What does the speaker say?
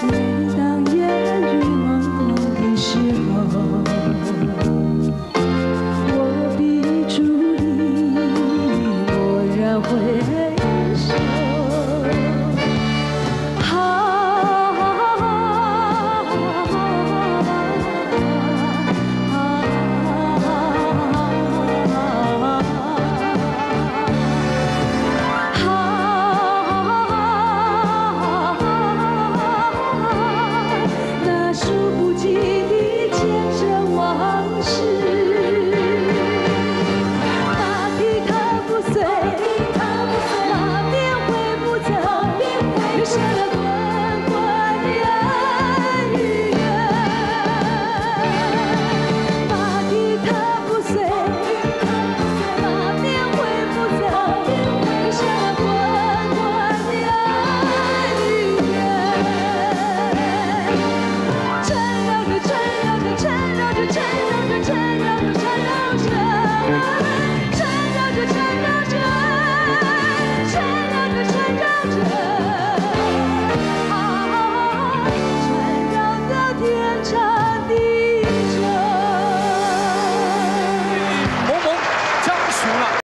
每当夜雨朦胧的时候，我的注意蓦然回。você